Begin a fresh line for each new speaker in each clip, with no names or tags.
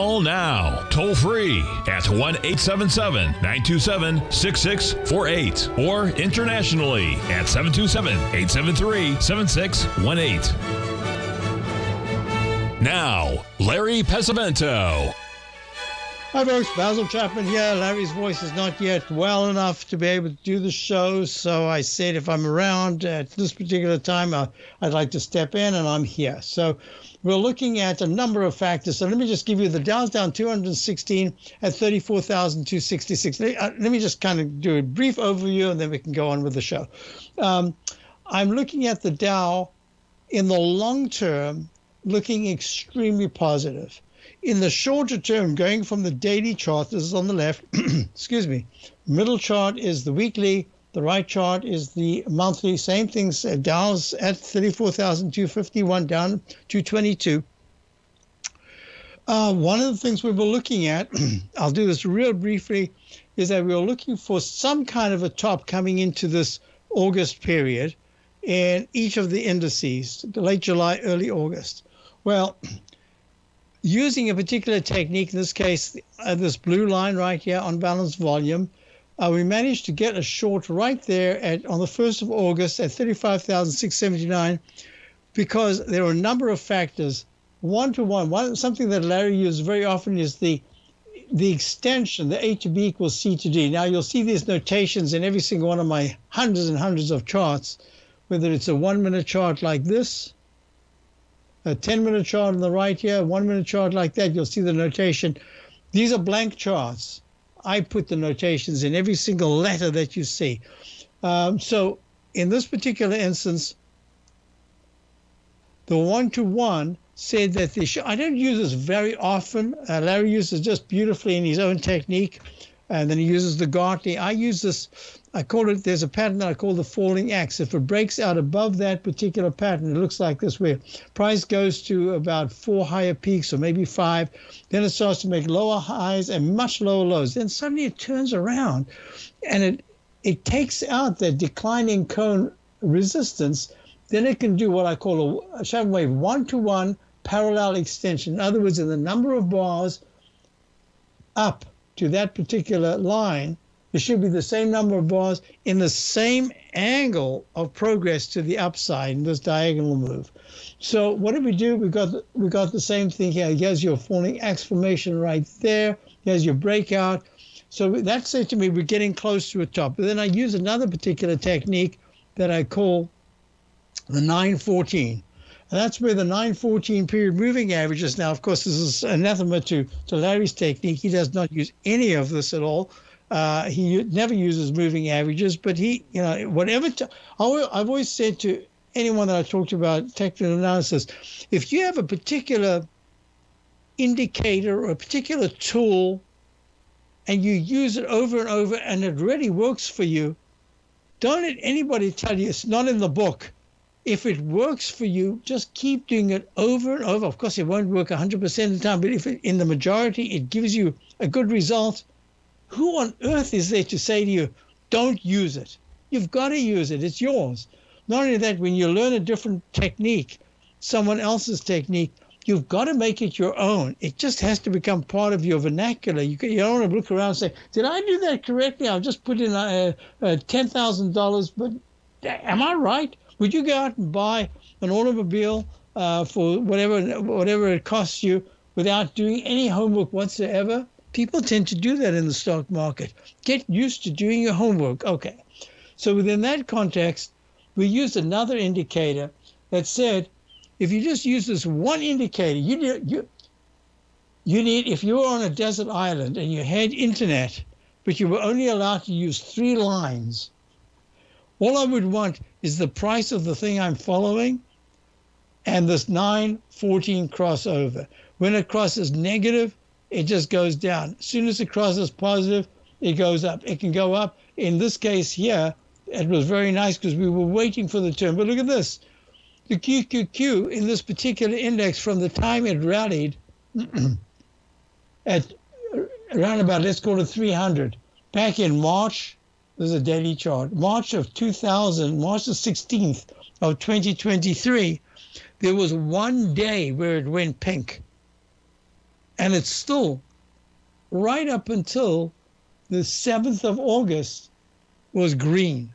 Call now, toll free at 1 877 927 6648 or internationally at 727 873 7618. Now, Larry Pesavento.
Hi, folks. Basil Chapman here. Larry's voice is not yet well enough to be able to do the show, so I said if I'm around at this particular time, uh, I'd like to step in, and I'm here. So we're looking at a number of factors. So let me just give you the Dow's down 216 at 34,266. Let, uh, me just kind of do a brief overview, and then we can go on with the show. Um, I'm looking at the Dow in the long term, looking extremely positive in the shorter term, going from the daily chart, this is on the left, excuse me, middle chart is the weekly, the right chart is the monthly, same things, uh, Dow's at 34,251 down to 22. Uh, one of the things we were looking at, I'll do this real briefly, is that we were looking for some kind of a top coming into this August period in each of the indices, late July, early August. Well, using a particular technique, in this case, uh, this blue line right here on balance volume, uh, we managed to get a short right there at on the 1st of August at 35,679 because there are a number of factors. One to one, one something that Larry uses very often is the the extension, the A to B equals C to D. Now you'll see these notations in every single one of my hundreds and hundreds of charts, whether it's a one minute chart like this, a 10 minute chart on the right here, one minute chart like that, you'll see the notation. These are blank charts. I put the notations in every single letter that you see. Um, so in this particular instance, the one to one said that the I don't use this very often. Uh, Larry uses just beautifully in his own technique, and then he uses the Gartley. I use this I call it, there's a pattern that I call the falling axe. If it breaks out above that particular pattern, it looks like this, where price goes to about four higher peaks or maybe five. Then it starts to make lower highs and much lower lows. Then suddenly it turns around and it, it takes out that declining cone resistance. Then it can do what I call a, Chapman wave one to one parallel extension. In other words, in the number of bars up to that particular line, there should be the same number of bars in the same angle of progress to the upside in this diagonal move. So what did we do? We got we got the same thing here. Here's your falling X formation right there. Here's your breakout. So that says to me we're getting close to a top. But then I use another particular technique that I call the 914. And that's where the 914 period moving averages. Now, of course, this is anathema to, to Larry's technique. He does not use any of this at all. Uh, he never uses moving averages, but he, you know, whatever. T- I've always said to anyone that I talked about technical analysis, if you have a particular indicator or a particular tool and you use it over and over and it really works for you, don't let anybody tell you it's not in the book. If it works for you, just keep doing it over and over. Of course, it won't work 100% of the time, but if it, in the majority it gives you a good result, who on earth is there to say to you, don't use it? You've got to use it. It's yours. Not only that, when you learn a different technique, someone else's technique, you've got to make it your own. It just has to become part of your vernacular. You, you don't want to look around and say, did I do that correctly? I've just put in a, a $10,000, but am I right? Would you go out and buy an automobile uh, for whatever whatever it costs you without doing any homework whatsoever? People tend to do that in the stock market. Get used to doing your homework. Okay. So within that context, we used another indicator that said if you just use this one indicator, you need, you, you need if you were on a desert island and you had internet, but you were only allowed to use three lines, all I would want is the price of the thing I'm following and this 914 crossover. When it crosses negative, it just goes down. As soon as it crosses positive, it goes up. It can go up. In this case here, it was very nice because we were waiting for the turn. But look at this. the QQQ in this particular index from the time it rallied at around about, let's call it 300, back in March, there's a daily chart, March of 2000, March the 16th of 2023, there was one day where it went pink. And it's still right up until the 7th of August was green.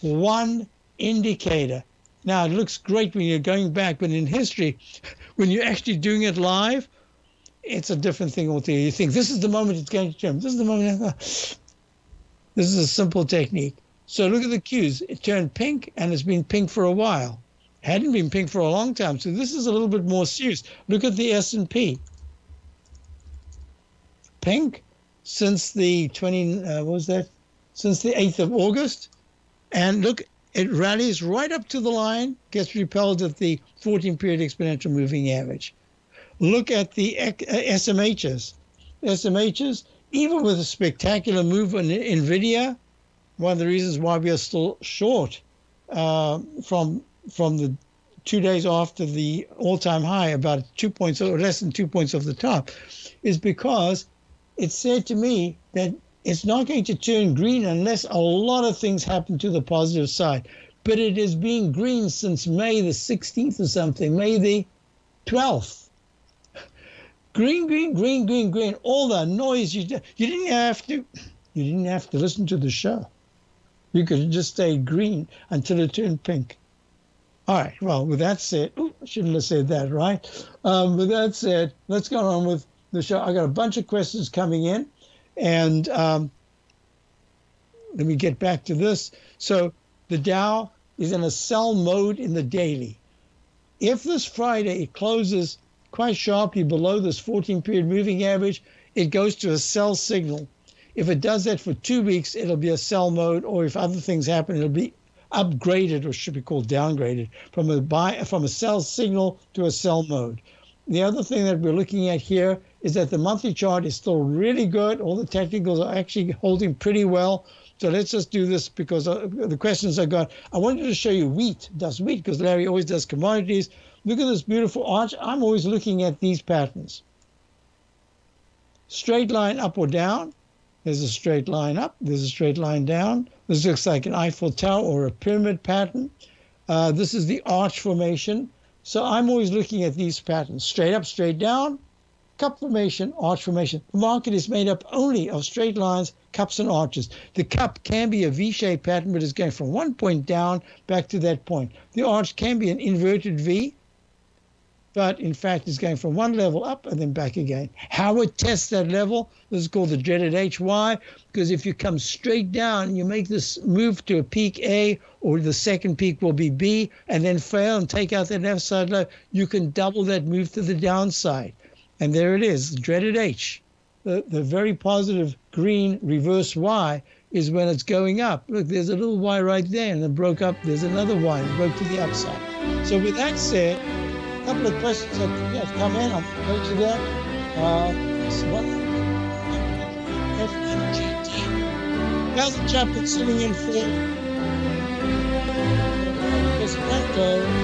One indicator. Now, it looks great when you're going back, but in history, when you're actually doing it live, it's a different thing altogether. You think this is the moment it's going to jump. This is the moment. This is a simple technique. So look at the cues. It turned pink, and it's been pink for a while. Hadn't been pink for a long time. So this is a little bit more serious. Look at the S&P. Pink since the 20. Uh, was that? Since the 8th of August, and look, it rallies right up to the line, gets repelled at the 14 period exponential moving average. Look at the SMHs. SMHs, even with a spectacular move in NVIDIA, one of the reasons why we are still short uh, from from the two days after the all-time high, about two points or less than two points off the top, is because it said to me that it's not going to turn green unless a lot of things happen to the positive side. But it is being green since May the 16th or something, May the 12th. Green, green, green, green, green. All the noise you you didn't have to you didn't have to listen to the show. You could just stayed green until it turned pink. All right. Well, with that said, ooh, shouldn't have said that, right? Um, with that said, let's go on with the show. I got a bunch of questions coming in, and um, let me get back to this. So the Dow is in a sell mode in the daily. If this Friday it closes quite sharply below this 14 period moving average, it goes to a sell signal. If it does that for two weeks, it'll be a sell mode, or if other things happen, it'll be upgraded or should be called downgraded from a buy from a sell signal to a sell mode. The other thing that we're looking at here is that the monthly chart is still really good. All the technicals are actually holding pretty well. So let's just do this because uh, the questions I got. I wanted to show you wheat, does wheat, because Larry always does commodities. Look at this beautiful arch. I'm always looking at these patterns. Straight line up or down. There's a straight line up. There's a straight line down. This looks like an Eiffel Tower or a pyramid pattern. Uh, this is the arch formation. So I'm always looking at these patterns, straight up, straight down, cup formation, arch formation. The market is made up only of straight lines, cups, and arches. The cup can be a V-shaped pattern, but it's going from one point down back to that point. The arch can be an inverted V, but in fact it's going from one level up and then back again. How it tests that level, this is called the dreaded HY, because if you come straight down, you make this move to a peak A, or the second peak will be B, and then fail and take out that left side low, you can double that move to the downside. And there it is, the dreaded H. The, the very positive green reverse Y is when it's going up. Look, there's a little Y right there, and it broke up. There's another Y, and broke to the upside. So with that said, a couple of questions have, come in. I'll go to them. Uh, FNGD. How's the chap that's sitting in for Pesavento? Back.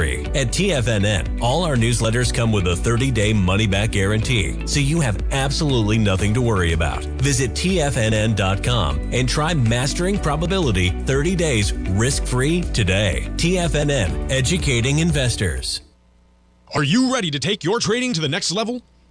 At TFNN, all our newsletters come with a 30 day money back guarantee, so you have absolutely nothing to worry about. Visit TFNN.com and try Mastering Probability 30 days risk free today. TFNN, educating investors.
Are you ready to take your trading to the next level?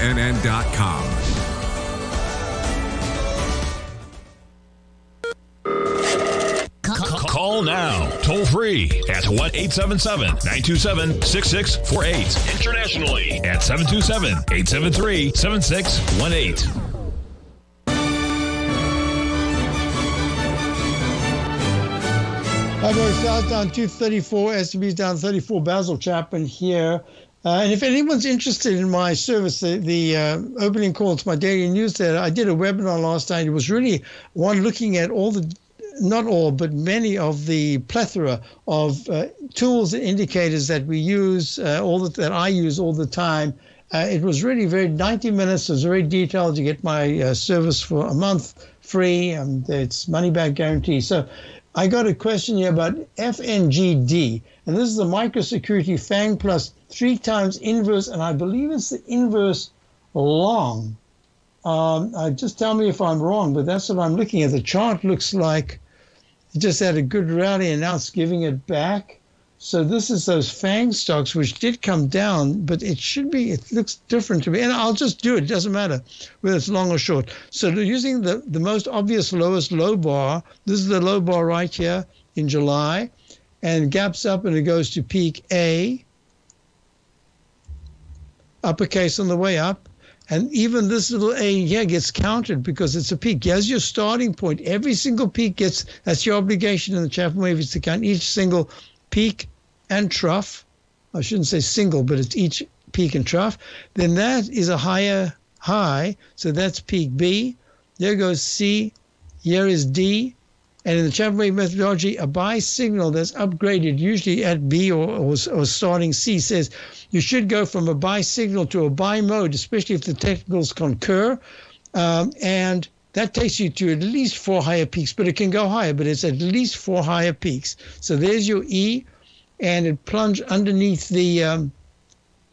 CNN.com.
Call now, toll free at 1 877 927 6648. Internationally at 727 873 7618.
Hi, boys. Dow's down 234. S&P's down 34. Basil Chapman here. Uh, and if anyone's interested in my service, the, the uh, opening call to my daily newsletter, I did a webinar last night. It was really one looking at all the, not all, but many of the plethora of uh, tools and indicators that we use, uh, all that, that I use all the time. Uh, it was really very 90 minutes. It was very detailed. You get my uh, service for a month free. and it's money back guarantee. So I got a question here about FNGD, and this is the MicroSectors FANG Plus three times inverse, and I believe it's the inverse long. Um, uh, just tell me if I'm wrong, but that's what I'm looking at. The chart looks like it just had a good rally and now it's giving it back. So this is those FANG stocks, which did come down, but it should be, it looks different to me. And I'll just do it. It doesn't matter whether it's long or short. So using the, the most obvious lowest low bar, this is the low bar right here in July, and gaps up and it goes to peak A uppercase on the way up. And even this little A here gets counted because it's a peak. As your starting point, every single peak gets, that's your obligation in the Chapman wave is to count each single peak and trough. I shouldn't say single, but it's each peak and trough. Then that is a higher high. So that's peak B. There goes C. Here is D. And in the Chapman methodology, a buy signal that's upgraded, usually at B or, or, or, starting C, says you should go from a buy signal to a buy mode, especially if the technicals concur. Um, and that takes you to at least four higher peaks, but it can go higher, but it's at least four higher peaks. So there's your E, and it plunged underneath the. Um,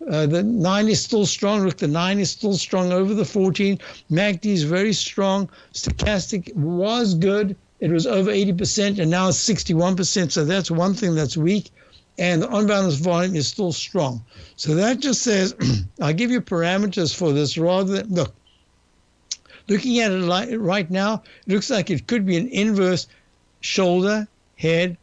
uh, the 9 is still strong. Look, the 9 is still strong over the 14. MACD is very strong. Stochastic was good it was over 80%, and now it's 61%. So that's one thing that's weak. And the on balance volume is still strong. So that just says, I'll give you parameters for this rather than, look, looking at it right now, it looks like it could be an inverse shoulder, head,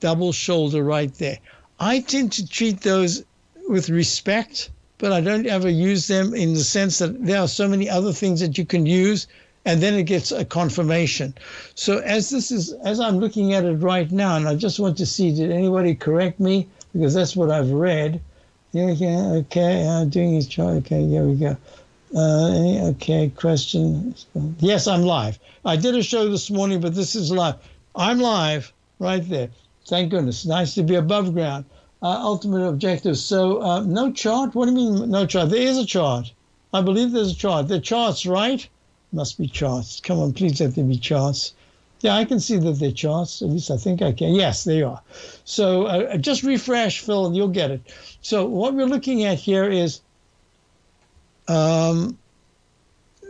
double shoulder right there. I tend to treat those with respect, but I don't ever use them in the sense that there are so many other things that you can use and then it gets a confirmation. So as this is, as I'm looking at it right now, and I just want to see, did anybody correct me? Because that's what I've read. Yeah, okay, okay, uh, doing his chart. Okay, here we go. Uh, okay, question. Yes, I'm live. I did a show this morning, but this is live. I'm live right there. Thank goodness. Nice to be above ground. Uh, ultimate objective. So, uh, no chart? What do you mean, no chart? There is a chart. I believe there's a chart. The charts, right? Must be charts. Come on, please let there be charts. Yeah, I can see that they're charts. At least I think I can. Yes, they are. So uh, just refresh, Phil, and you'll get it. So what we're looking at here is, um,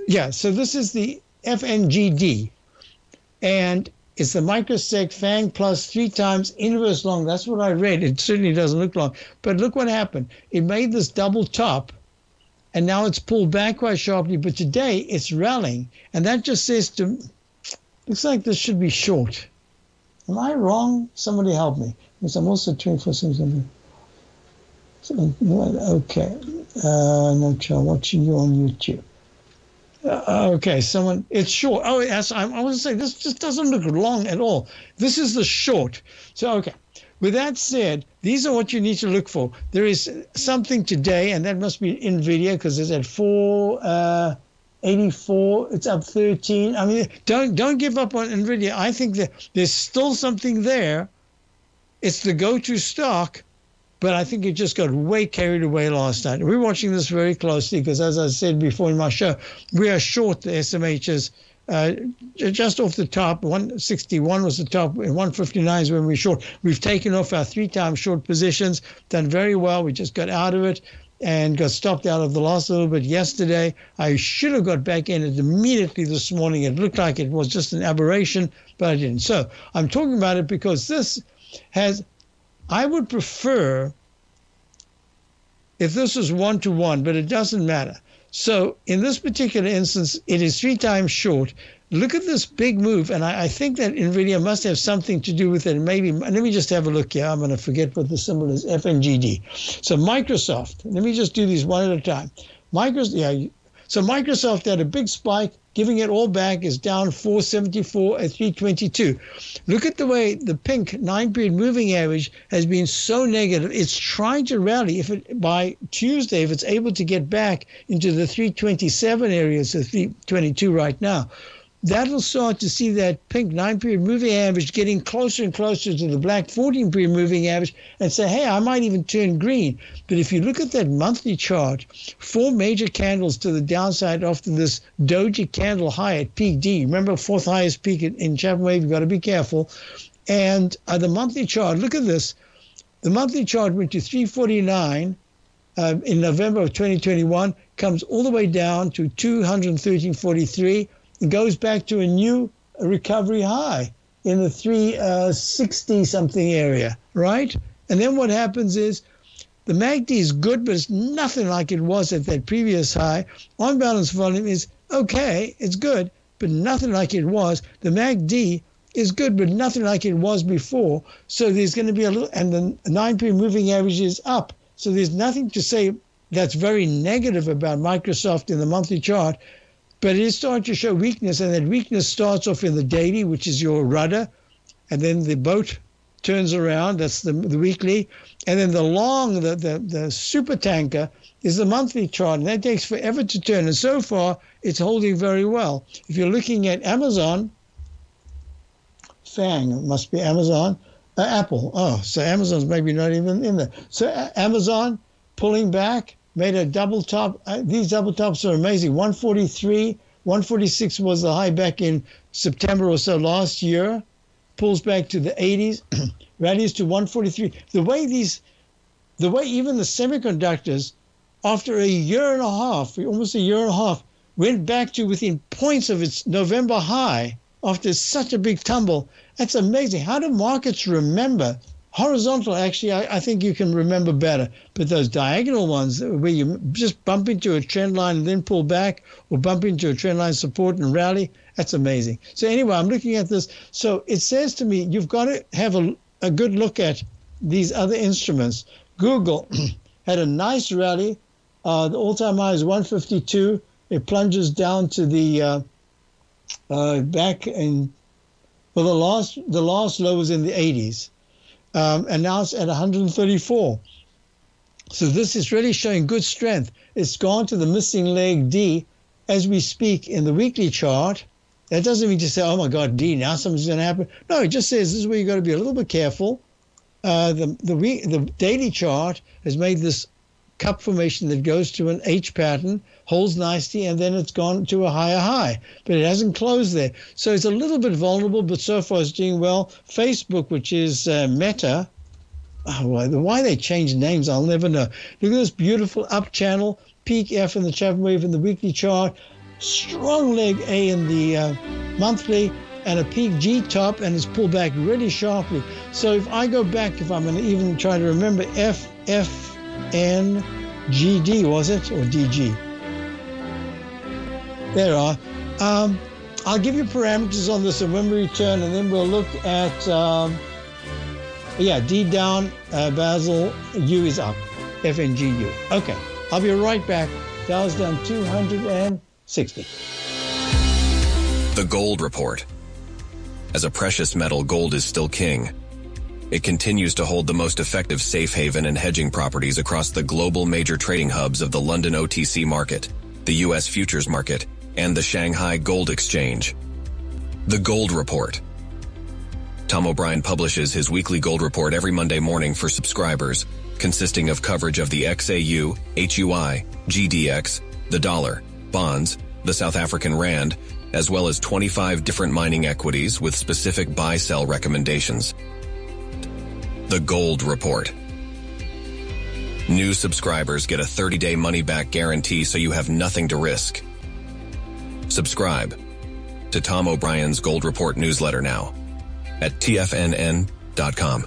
yeah. So this is the FNGD, and it's the microsec Fang plus three times inverse long. That's what I read. It certainly doesn't look long, but look what happened. It made this double top, and now it's pulled back quite sharply. But today it's rallying, and that just says to Looks like this should be short. Am I wrong? Somebody help me. Because I'm also 24 7. Okay. Uh, no, child, watching you on YouTube. Uh, okay, someone, it's short. Oh, yes, I, I was to say, this just doesn't look long at all. This is the short. So, okay. With that said, these are what you need to look for. There is something today, and that must be NVIDIA because it's at 4. Uh, 84 it's up 13 i mean don't don't give up on nvidia i think that there's still something there it's the go-to stock but i think it just got way carried away last night we're watching this very closely because as i said before in my show we are short the smhs uh, just off the top 161 was the top and 159 is when we short we've taken off our three times short positions done very well we just got out of it and got stopped out of the last little bit yesterday. I should have got back in it immediately this morning. It looked like it was just an aberration, but I didn't. So I'm talking about it because this has, I would prefer if this was one to one, but it doesn't matter. So in this particular instance, it is three times short look at this big move, and I, I, think that NVIDIA must have something to do with it. Maybe let me just have a look here. I'm going to forget what the symbol is. FNGD. So Microsoft. Let me just do these one at a time. Microsoft. Yeah. So Microsoft had a big spike, giving it all back is down 474 at 322. Look at the way the pink nine period moving average has been so negative. It's trying to rally. If it by Tuesday, if it's able to get back into the 327 area, so 322 right now that'll start to see that pink nine period moving average getting closer and closer to the black 14 period moving average and say, hey, I might even turn green. But if you look at that monthly chart, four major candles to the downside after this doji candle high at peak D. Remember, fourth highest peak in in Chapman Wave, you've got to be careful. And uh, the monthly chart, look at this. The monthly chart went to 349 uh, in November of 2021, comes all the way down to 213.43 goes back to a new recovery high in the 360 uh, something area, right? And then what happens is the MACD is good, but it's nothing like it was at that previous high. On balance volume is okay, it's good, but nothing like it was. The MACD is good, but nothing like it was before. So there's going to be a little, and the nine period moving average is up. So there's nothing to say that's very negative about Microsoft in the monthly chart but it is starting to show weakness, and that weakness starts off in the daily, which is your rudder, and then the boat turns around. That's the, the weekly, and then the long, the, the the super tanker is the monthly chart, and that takes forever to turn. And so far, it's holding very well. If you're looking at Amazon, Fang must be Amazon, uh, Apple. Oh, so Amazon's maybe not even in there. So uh, Amazon pulling back made a double top. Uh, these double tops are amazing. 143, 146 was the high back in September or so last year. Pulls back to the 80s, rallies to 143. The way these, the way even the semiconductors, after a year and a half, almost a year and a half, went back to within points of its November high after such a big tumble. That's amazing. How do markets remember Horizontal, actually, I, I, think you can remember better. But those diagonal ones where you just bump into a trend line and then pull back, or bump into a trend line support and rally, that's amazing. So, anyway, I'm looking at this. So, it says to me, you've got to have a, a good look at these other instruments. Google had a nice rally. Uh, the all time high is 152. It plunges down to the uh, uh, back in, well, the last, the last low was in the 80s um, and now it's at 134. So this is really showing good strength. It's gone to the missing leg D as we speak in the weekly chart. That doesn't mean to say, oh my God, D, now something's going to happen. No, it just says this is where you've got to be a little bit careful. Uh, the the the daily chart has made this cup formation that goes to an H pattern, holds nicely, and then it's gone to a higher high. But it hasn't closed there. So it's a little bit vulnerable, but so far it's doing well. Facebook, which is uh, Meta, oh, why they changed names, I'll never know. Look at this beautiful up channel, peak F in the Chapman wave in the weekly chart, strong leg A in the uh, monthly, and a peak G top, and it's pulled back really sharply. So if I go back, if I'm going to even try to remember F, F, N, G, D, was it? Or DG? There are. Um, I'll give you parameters on this and when we return, and then we'll look at. Um, yeah, D down, uh, Basil, U is up, FNGU. Okay, I'll be right back. Dow's down 260.
The Gold Report. As a precious metal, gold is still king. It continues to hold the most effective safe haven and hedging properties across the global major trading hubs of the London OTC market, the US futures market, and the Shanghai Gold Exchange. The Gold Report Tom O'Brien publishes his weekly gold report every Monday morning for subscribers, consisting of coverage of the XAU, HUI, GDX, the dollar, bonds, the South African rand, as well as 25 different mining equities with specific buy-sell recommendations. The Gold Report. New subscribers get a 30-day money-back guarantee so you have nothing to risk. Subscribe to Tom O'Brien's Gold Report newsletter now at tfnn.com.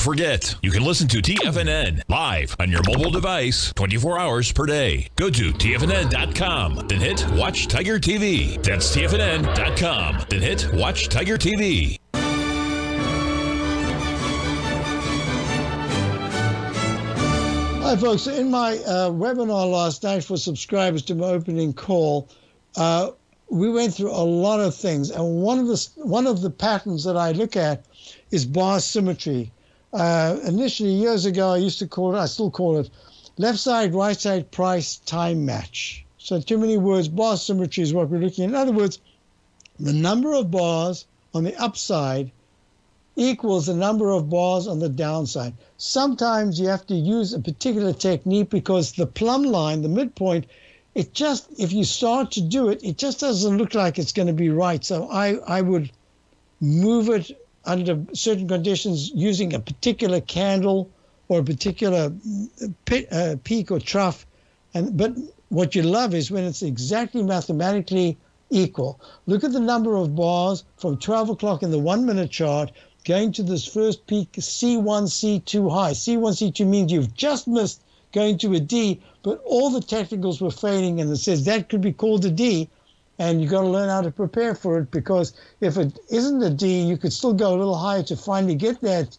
Forget, you can listen to TFNN live on your mobile device 24 hours per day. Go to TFNN.com, then hit Watch Tiger TV. That's TFNN.com, then hit Watch Tiger TV.
Hi, folks. In my uh, webinar last night for subscribers to my opening call, uh, we went through a lot of things, and one of the one of the patterns that I look at is bar symmetry. Uh, initially, years ago, I used to call it, I still call it, left side, right side price time match. So, too many words, bar symmetry is what we're looking at. In other words, the number of bars on the upside equals the number of bars on the downside. Sometimes you have to use a particular technique because the plumb line, the midpoint, it just if you start to do it, it just doesn't look like it's going to be right. So I I would move it under certain conditions using a particular candle or a particular pit, uh, peak or trough, and but what you love is when it's exactly mathematically equal. Look at the number of bars from 12 o'clock in the one minute chart going to this first peak C1, C2 high. C1, C2 means you've just missed going to a D, but all the technicals were failing, and it says that could be called a D, and you've got to learn how to prepare for it because if it isn't a D, you could still go a little higher to finally get that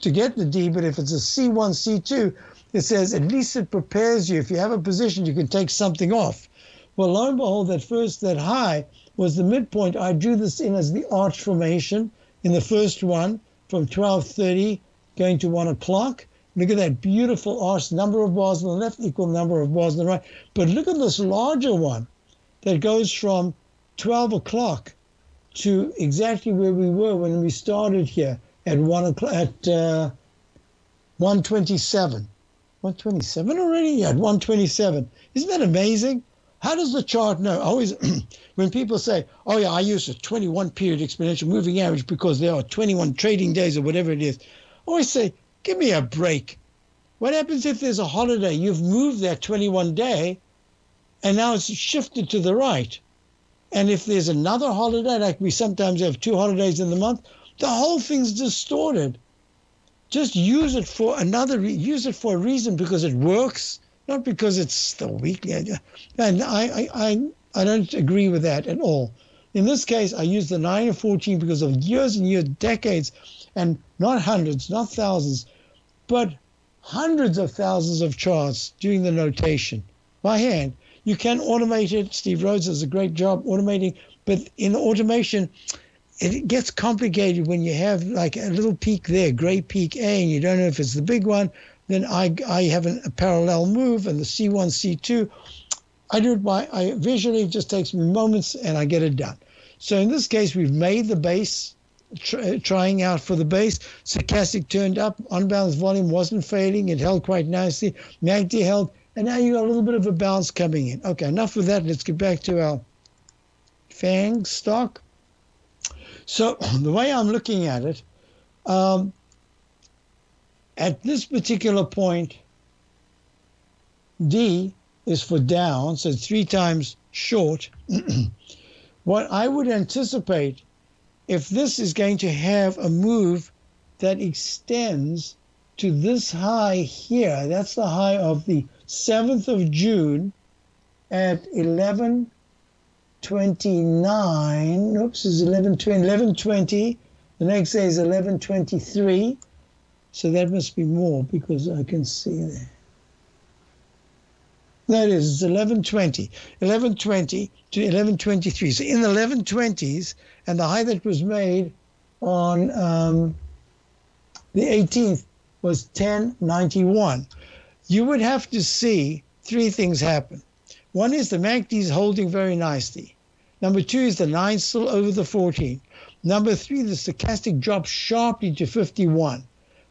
to get the D, but if it's a C1, C2, it says at least it prepares you. If you have a position, you can take something off. Well, lo and behold, that first, that high was the midpoint. I drew this in as the arch formation in the first one from 1230 going to 1 o'clock. Look at that beautiful arch, number of bars on the left, equal number of bars on the right. But look at this larger one that goes from 12 o'clock to exactly where we were when we started here at 1 o'clock, at uh, 127. 127 already? Yeah, at 127. Isn't that amazing? How does the chart know? Always, when people say, "Oh yeah, I use a 21 period exponential moving average because there are 21 trading days or whatever it is," I always say, "Give me a break." What happens if there's a holiday? You've moved that 21 day, and now it's shifted to the right. And if there's another holiday, like we sometimes have two holidays in the month, the whole thing's distorted. Just use it for another. Use it for a reason because it works not because it's the weekly. And I, I, I don't agree with that at all. In this case, I use the 9 and 14 because of years and years, decades, and not hundreds, not thousands, but hundreds of thousands of charts doing the notation by hand. You can automate it. Steve Rhodes does a great job automating, but in automation, it gets complicated when you have like a little peak there, gray peak A, and you don't know if it's the big one then I, I have an, a parallel move and the C1, C2. I do it by, I visually, it just takes me moments and I get it done. So in this case, we've made the base, tr- uh, trying out for the base. Stochastic turned up, on balance volume wasn't failing, it held quite nicely. MACD held, and now you got a little bit of a bounce coming in. Okay, enough with that. Let's get back to our FANG stock. So the way I'm looking at it, um, at this particular point, D is for down, so three times short. what I would anticipate if this is going to have a move that extends to this high here, that's the high of the 7th of June at 1129. Oops, is 1120. 1120. The next day is 1123. So that must be more because I can see there. That is, it's 1120. 1120 to 1123. So in the 1120s, and the high that was made on um, the 18th was 1091. You would have to see three things happen. One is the MACD is holding very nicely. Number two is the 9 still over the 14. Number three, the stochastic drops sharply to 51.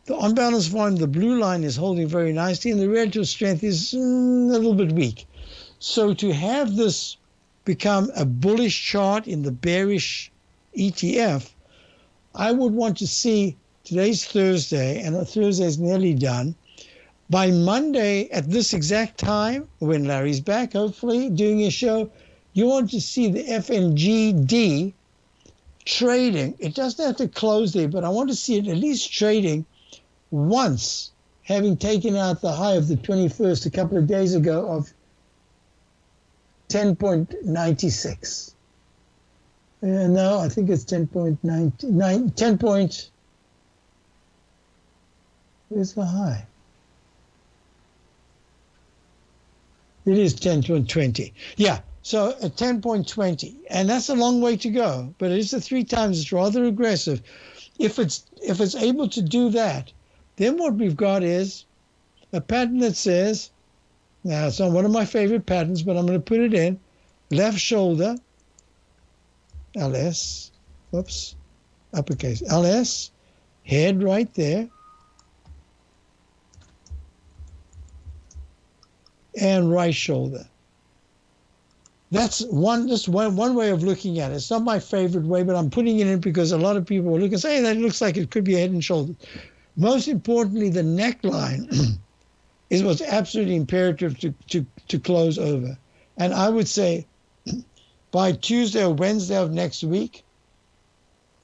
The on balance volume, the blue line is holding very nicely, and the relative strength is mm, a little bit weak. So to have this become a bullish chart in the bearish ETF, I would want to see today's Thursday, and Thursday is nearly done. By Monday, at this exact time, when Larry's back, hopefully, doing his show, you want to see the FNGD trading. It doesn't have to close there, but I want to see it at least trading once having taken out the high of the 21st a couple of days ago of 10.96. Uh, no, I think it's 10.9, 10 point, where's the high? It is 10.20. Yeah, so at 10.20, and that's a long way to go, but it's the three times. It's rather aggressive. If it's if it's able to do that, then what we've got is a pattern that says, now it's not one of my favorite patterns, but I'm going to put it in, left shoulder, LS, whoops, uppercase, LS, head right there, and right shoulder. that's one just one, one way of looking at it. It's not my favorite way, but I'm putting it in because a lot of people will look and say, hey, that looks like it could be head and shoulders. Most importantly, the neckline is what's absolutely imperative to, to, to close over. And I would say by Tuesday or Wednesday of next week,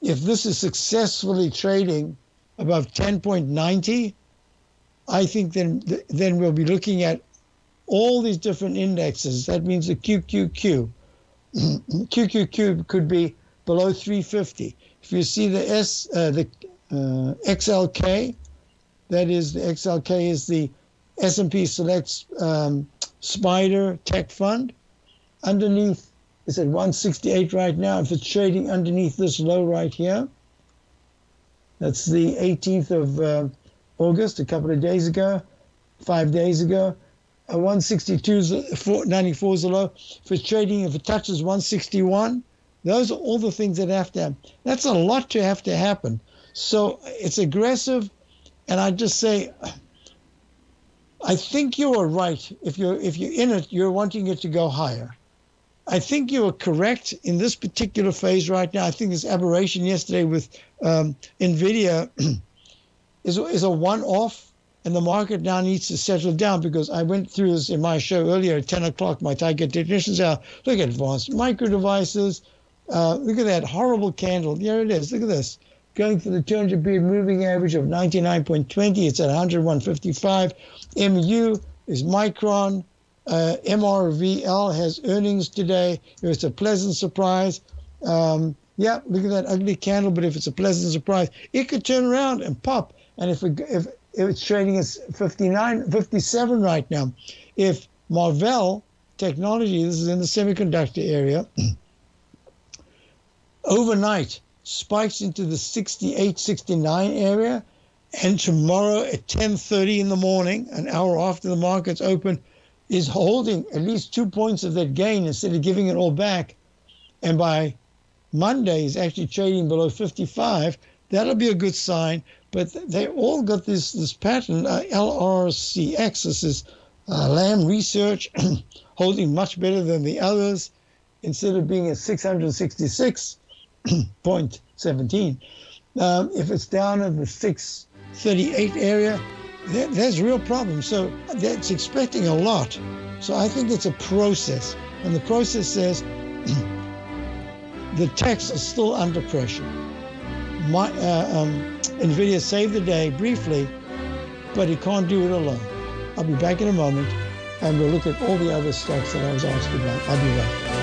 if this is successfully trading above 10.90, I think then then we'll be looking at all these different indexes. That means the QQQ. QQQ could be below 350. If you see the S, uh, the uh, XLK, that is the XLK is the S&P Select um, Spider Tech Fund. Underneath is at 168 right now. If it's trading underneath this low right here, that's the 18th of uh, August, a couple of days ago, five days ago. A 162 94 is the low. If it's trading, if it touches 161, those are all the things that have to happen. That's a lot to have to happen. So it's aggressive, and I just say, I think you are right. If you're if you're in it, you're wanting it to go higher. I think you are correct in this particular phase right now. I think this aberration yesterday with um, Nvidia is is a one-off, and the market now needs to settle down because I went through this in my show earlier at 10 o'clock. My Tiger Technicians Hour. Look at advanced micro devices. Uh, look at that horrible candle. There it is. Look at this. Going for the 200 period moving average of 99.20. It's at 101.55. MU is Micron. Uh, MRVL has earnings today. It was a pleasant surprise. Um, yeah, look at that ugly candle, but if it's a pleasant surprise, it could turn around and pop. And if, it, if, if it's trading at 59, 57 right now, if Marvell Technology, this is in the semiconductor area, overnight spikes into the 68, 69 area, and tomorrow at 10:30 in the morning, an hour after the markets open, is holding at least two points of that gain instead of giving it all back, and by Monday is actually trading below 55, that'll be a good sign. But they all got this this pattern, uh, LRCX. This is uh, Lam Research, holding much better than the others. Instead of being at 666.17, um, if it's down in the 638 area, that, there's real problems. So that's expecting a lot. So I think it's a process. And the process says the techs are still under pressure. My, uh, um, NVIDIA saved the day briefly, but it can't do it alone. I'll be back in a moment and we'll look at all the other stocks that I was asked about. I'll be back.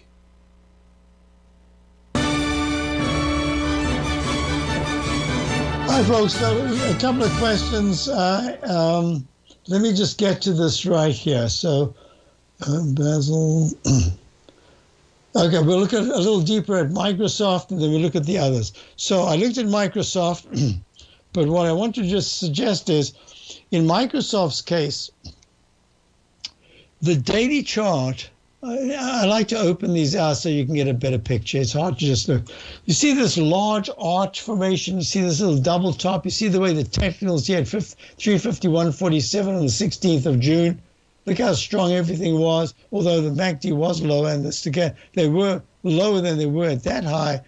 Hi, folks. So a couple of questions. Uh, um, let me just get to this right here. So, uh, Basil. okay, we'll look at a little deeper at Microsoft and then we look at the others. So, I looked at Microsoft, but what I want to just suggest is in Microsoft's case, the daily chart I like to open these out so you can get a better picture. It's hard to just look. You see this large arch formation. You see this little double top. You see the way the technicals here at 351.47 on the 16th of June. Look how strong everything was. Although the MACD was lower and the they were lower than they were at that high,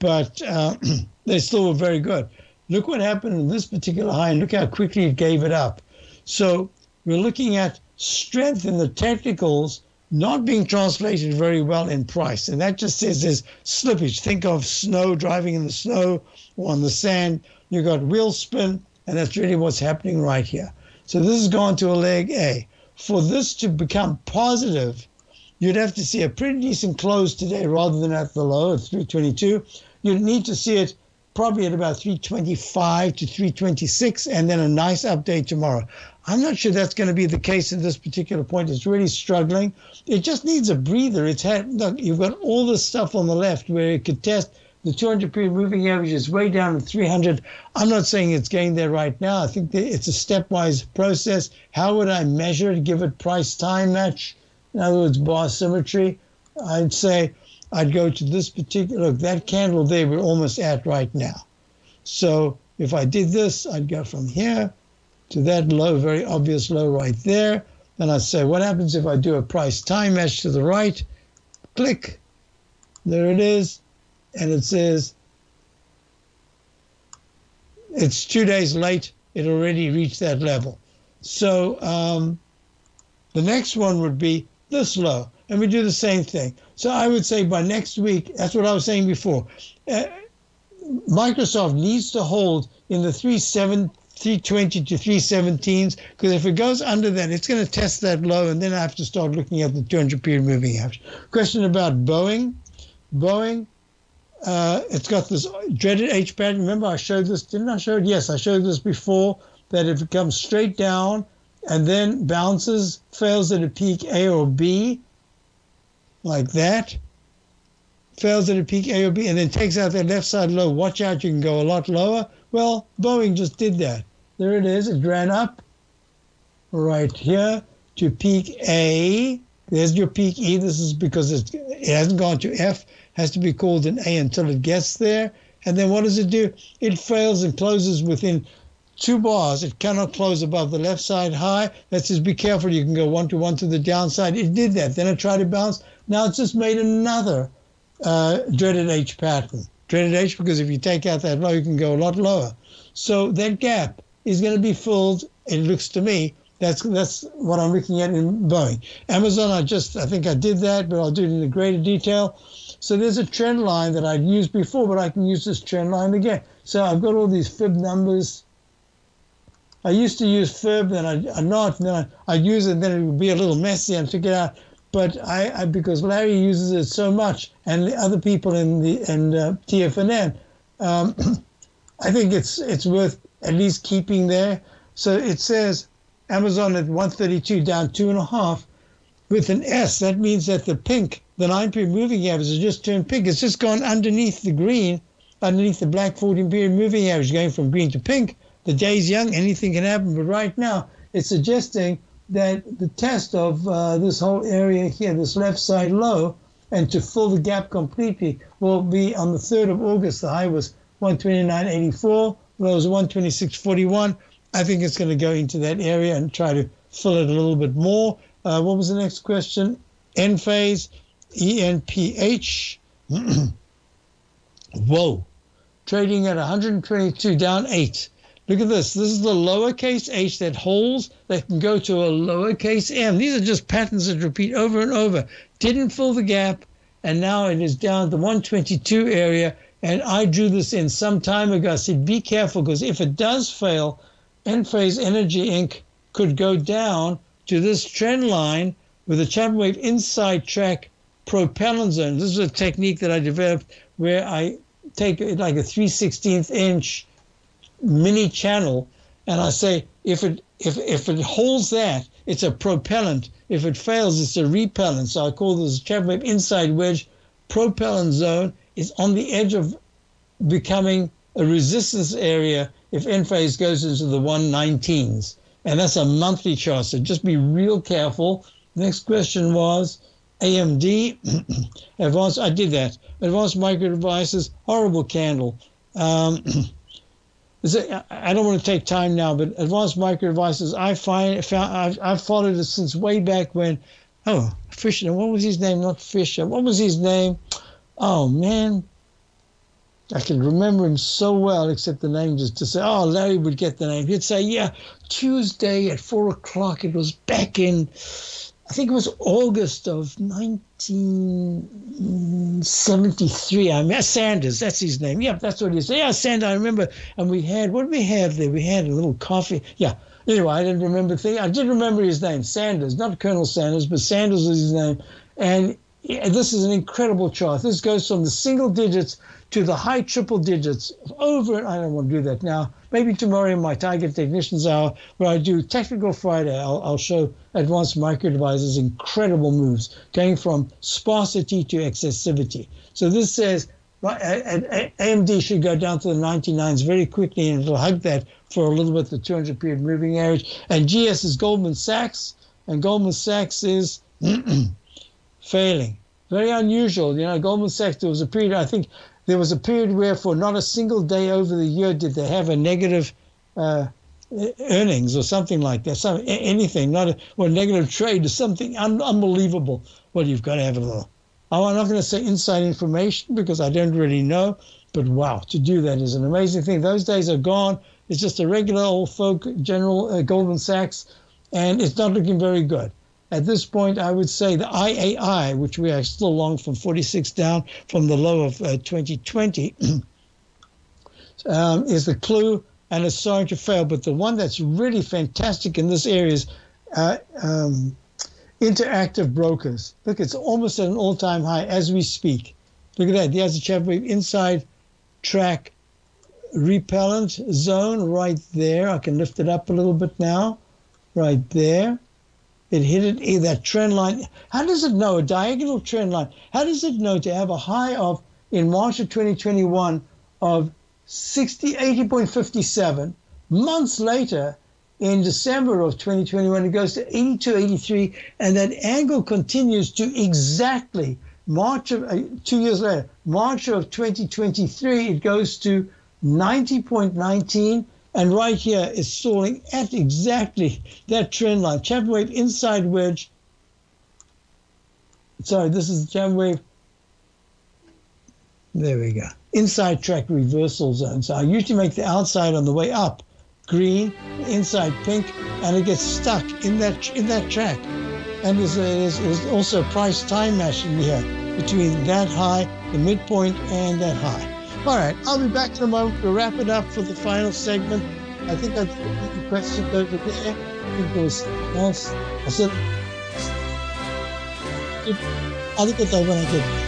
but uh, they still were very good. Look what happened in this particular high, and look how quickly it gave it up. So we're looking at strength in the technicals not being translated very well in price. And that just says there's slippage. Think of snow, driving in the snow or on the sand. You've got wheel spin, and that's really what's happening right here. So this has gone to a leg A. For this to become positive, you'd have to see a pretty decent close today rather than at the low at 322. You'd need to see it probably at about 325 to 326 and then a nice update tomorrow. I'm not sure that's going to be the case at this particular point. It's really struggling. It just needs a breather. It's had look, you've got all this stuff on the left where it could test the 200 period moving average is way down at 300. I'm not saying it's getting there right now. I think it's a stepwise process. How would I measure it? Give it price time match? In other words, bar symmetry. I'd say I'd go to this particular look. That candle there we're almost at right now. So if I did this, I'd go from here to that low, very obvious low right there. Then I say, what happens if I do a price time match to the right? Click. There it is. And it says it's two days late. It already reached that level. So um, the next one would be this low. And we do the same thing. So I would say by next week, that's what I was saying before. Uh, Microsoft needs to hold in the 37 320 to 317s because if it goes under that, it's going to test that low, and then I have to start looking at the 200 period moving average. Question about Boeing. Boeing, uh, it's got this dreaded H pattern. Remember, I showed this, didn't I show it? Yes, I showed this before that if it comes straight down and then bounces, fails at a peak A or B, like that, fails at a peak A or B, and then takes out that left side low. Watch out, you can go a lot lower. Well, Boeing just did that. There it is. It ran up right here to peak A. There's your peak E. This is because it hasn't gone to F. Has to be called an A until it gets there. And then what does it do? It fails and closes within two bars. It cannot close above the left side high. That says be careful. You can go one to one to the downside. It did that. Then it tried to bounce. Now it's just made another uh, dreaded H pattern. Dreaded H because if you take out that low, you can go a lot lower. So that gap is going to be filled, it looks to me, That's that's what I'm looking at in Boeing. Amazon, I just I think I did that, but I'll do it in greater detail. So there's a trend line that I've used before, but I can use this trend line again. So I've got all these fib numbers. I used to use fib, then I, I not, then I, I'd use it, then it would be a little messy and figure out. But I, I because Larry uses it so much, and the other people in the and uh, TFNN, um, I think it's it's worth at least keeping there. So it says Amazon at 132 down two and a half with an S. That means that the pink, the nine period moving average, has just turned pink. It's just gone underneath the green, underneath the black 14 period moving average, going from green to pink. The day's young, anything can happen. But right now, it's suggesting that the test of uh, this whole area here, this left side low, and to fill the gap completely will be on the 3rd of August. The high was 129.84, low was 126.41. I think it's going to go into that area and try to fill it a little bit more. Uh, what was the next question? Enphase, ENPH. Whoa. Trading at 122, down 8. Look at this. This is the lowercase h that holds, that can go to a lowercase m. These are just patterns that repeat over and over. Didn't fill the gap, and now it is down the 122 area. And I drew this in some time ago. I said, be careful, because if it does fail, Enphase Energy Inc. could go down to this trend line with a Chapman Wave inside track propellant zone. This is a technique that I developed where I take like a 3 16th inch mini channel and I say if it if if it holds that, it's a propellant. If it fails, it's a repellent. So I call this Chapman Wave inside wedge propellant zone is on the edge of becoming a resistance area if Enphase goes into the 119s. And that's a monthly chart, so just be real careful. Next question was AMD, advanced, I did that. Advanced Micro Devices, horrible candle. Um, I don't want to take time now, but Advanced Micro Devices, I find, found, I've, I've followed it since way back when, oh, Fisher, what was his name? Not Fisher. What was his name? Oh, man, I can remember him so well, except the name just to say, oh, Larry would get the name. He'd say, yeah, Tuesday at four o'clock. It was back in, I think it was August of 1973. I mean, Sanders, that's his name. Yep, that's what he said. Yeah, Sanders, I remember. And we had, what did we have there? We had a little coffee. Yeah. Anyway, I didn't remember thing. I did remember his name, Sanders, not Colonel Sanders, but Sanders was his name. And this is an incredible chart. This goes from the single digits to the high triple digits over. I don't want to do that now. Maybe tomorrow in my Tiger Technicians Hour, where I do Technical Friday, I'll, I'll show advanced micro devices incredible moves going from sparsity to excessivity. So this says AMD should go down to the 99s very quickly, and it'll hug that for a little bit, the 200 period moving average. And GS is Goldman Sachs, and Goldman Sachs is failing. Very unusual. You know, Goldman Sachs, there was a period, I think there was a period where for not a single day over the year did they have a negative uh, earnings or something like that, some, anything, not a, or negative trade or something un, unbelievable. Well, you've got to have a little. I'm not going to say inside information because I don't really know, but wow, to do that is an amazing thing. Those days are gone. It's just a regular old folk, General uh, Goldman Sachs, and it's not looking very good. At this point, I would say the IAI, which we are still long from 46 down from the low of uh, 2020, um, is the clue and it's starting to fail. But the one that's really fantastic in this area is uh, um, interactive brokers. Look, it's almost at an all time high as we speak. Look at that. There's a wave inside track repellent zone right there. I can lift it up a little bit now, right there. It hit it eh, that trend line. How does it know a diagonal trend line? How does it know to have a high of in March of 2021 of 60 80.57 months later in December of 2021 it goes to 82.83 and that angle continues to exactly March of uh, 2 years later March of 2023 it goes to 90.19 and right here is stalling at exactly that trend line. Chapman wave inside wedge. Sorry, this is the Chapman wave. There we go. Inside track reversal zone. So I usually make the outside on the way up. green, inside pink, and it gets stuck in that in that track. And there's, a, there's, there's also a price time matching here between that high, the midpoint, and that high. All right, I'll be back in a moment to wrap it up for the final segment. I think I have the question over there. I think it was nice. I said, I'll look at that when I get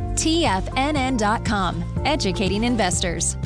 TFNN.com, educating investors.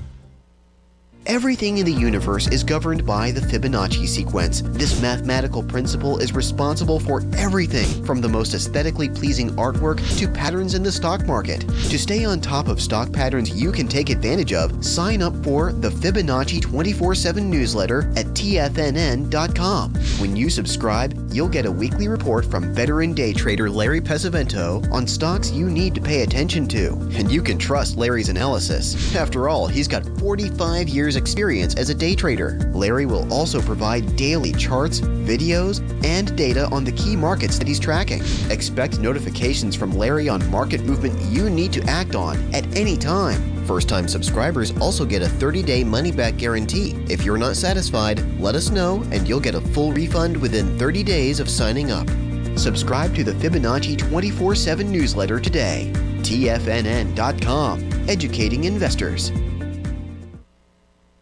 Everything in the universe is governed by the Fibonacci sequence. This mathematical principle is responsible for everything from the most aesthetically pleasing artwork to patterns in the stock market. To stay on top of stock patterns you can take advantage of, sign up for the Fibonacci 24 7 newsletter at TFNN.com. When you subscribe, you'll get a weekly report from veteran day trader Larry Pesavento on stocks you need to pay attention to. And you can trust Larry's analysis. After all, he's got 45 years experience as a day trader. Larry will also provide daily charts, videos, and data on the key markets that he's tracking. Expect notifications from Larry on market movement you need to act on at any time. First time subscribers also get a 30 day money back guarantee. If you're not satisfied, let us know and you'll get a full refund within 30 days of signing up. Subscribe to the Fibonacci 24 7 newsletter today. TFNN.com, educating investors.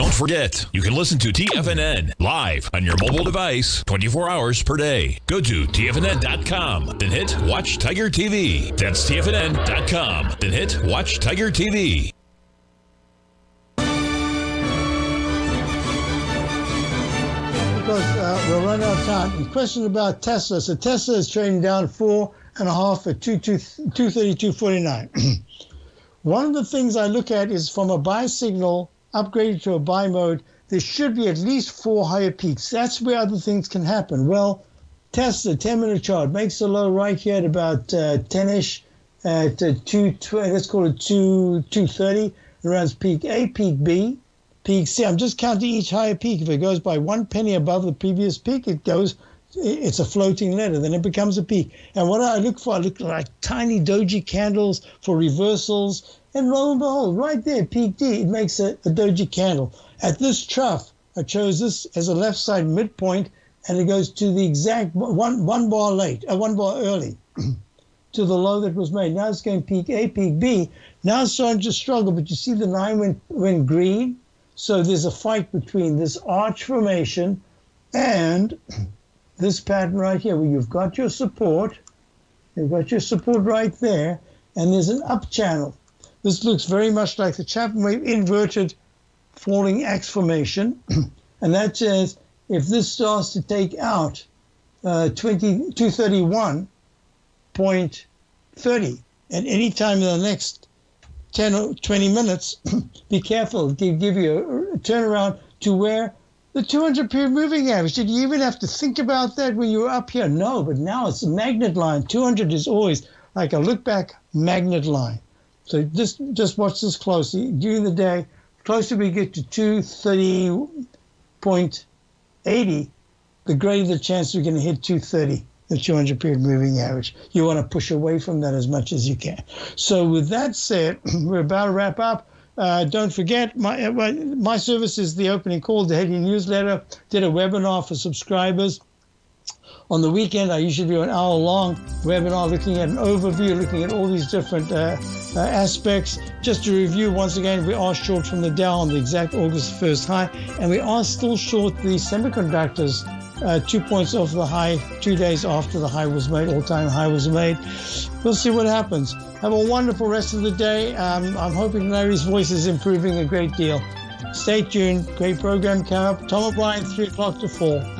Don't forget, you can listen to TFNN live on your mobile device 24 hours per day. Go to TFNN.com, then hit Watch Tiger TV. That's TFNN.com, then hit Watch Tiger TV.
because uh, we're running out of time. The question about Tesla. So Tesla is trading down four and a half at two two two thirty two forty nine. One of the things I look at is from a buy signal upgraded to a buy mode. There should be at least four higher peaks. That's where other things can happen. Well, Tesla 10 minute chart makes a low right here at about uh, 10 ish at uh, 220. Let's call it 2 230. It runs peak A, peak B peak C. I'm just counting each higher peak. If it goes by one penny above the previous peak, it goes, it's a floating letter Then it becomes a peak. And what I look for, I look like tiny doji candles for reversals. And lo and behold, right there, peak D, it makes a, a doji candle. At this trough, I chose this as a left side midpoint, and it goes to the exact one one bar late, uh, one bar early. to the low that was made. Now it's going peak A, peak B. Now it's starting to struggle, but you see the line went, went green. So there's a fight between this arch formation and this pattern right here, where you've got your support, you've got your support right there, and there's an up channel. This looks very much like the Chapman wave inverted falling X formation, and that says if this starts to take out uh, 20, 231.30 at any time in the next 10 or 20 minutes, be careful. It'll give you a, a turnaround to where the 200 period moving average. Did you even have to think about that when you were up here? No, but now it's a magnet line. 200 is always like a look back magnet line. So just just watch this closely. During the day, closer we get to 230.80, the greater the chance we're going to hit 230, the 200 period moving average. You want to push away from that as much as you can. So with that said, we're about to wrap up. Uh, don't forget, my, uh, my service is the opening call, the heading newsletter. Did a webinar for subscribers. On the weekend, I usually do an hour long webinar looking at an overview, looking at all these different uh, uh, aspects. Just to review, once again, we are short from the Dow on the exact August 1st high, and we are still short the semiconductors. Uh, two points off the high, two days after the high was made, all time high was made. We'll see what happens. Have a wonderful rest of the day. Um, I'm hoping Larry's voice is improving a great deal. Stay tuned. Great program coming up. Tom O'Brien, 3 o'clock to 4.